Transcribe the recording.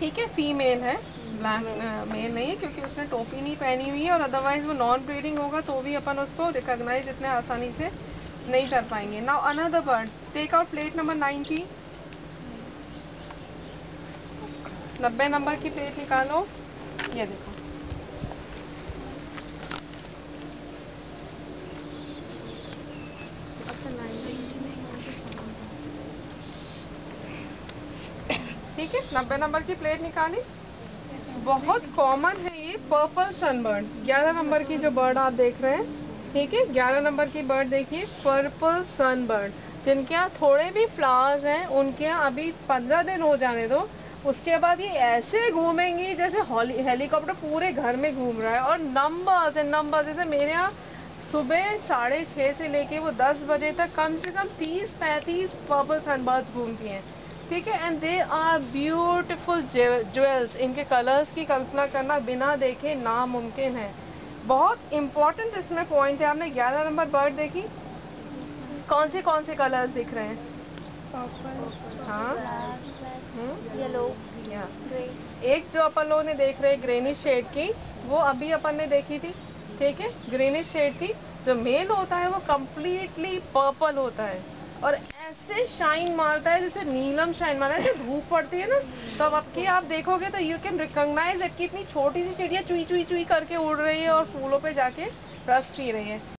ठीक है फीमेल है ब्लैक मेल नहीं है, क्योंकि उसने टोपी नहीं पहनी हुई है और अदरवाइज़ वो नॉन ब्रीडिंग होगा तो भी अपन उसको रिकॉग्नाइज इतने आसानी से नहीं कर पाएँगे। Now another bird take out plate number 90 नब्बे नंबर की प्लेट निकालो। ये देखो। ठीक है, नब्बे नंबर की प्लेट निकाली। बहुत कॉमन है ये पर्पल सनबर्ड ग्यारह नंबर की जो बर्ड आप देख रहे हैं, ठीक है, ग्यारह नंबर की बर्ड देखिए पर्पल सनबर्ड जिनके यहाँ थोड़े भी फ्लावर्स हैं, उनके यहाँ अभी पंद्रह दिन हो जाने दो। उसके बाद ये ऐसे घूमेंगी जैसे हेलीकॉप्टर पूरे घर में घूम रहा है। और नंबर्स एंड नंबर जैसे मेरे यहाँ सुबह साढ़े छः से लेके वो दस बजे तक कम से कम तीस, पैंतीस पर्पल सनबर्ड घूमती हैं। ठीक है and they are beautiful jewels इनके कलर्स की कल्पना करना बिना देखे नामुमकिन है। बहुत इंपॉर्टेंट इसमें पॉइंट है। आपने 11 नंबर बर्ड देखी? कौन से कौन से कलर्स दिख रहे हैं? हाँ। येलो एक जो अपन लोगों ने देख रहे ग्रेनिश शेड की वो अभी अपन ने देखी थी। ठीक है? ग्रेनिश शेड की जो मेल होता है वो कम्प्लीटली पर्पल होता है। और ऐसे शाइन मारता है जैसे नीलम शाइन मारता है जैसे धूप पड़ती है ना, तब अब की आप देखोगे तो यू कैन रिकॉग्नाइज इट की इतनी छोटी सी चिड़िया चुई चुई चुई करके उड़ रही है और फूलों पे जाके रस पी रही है।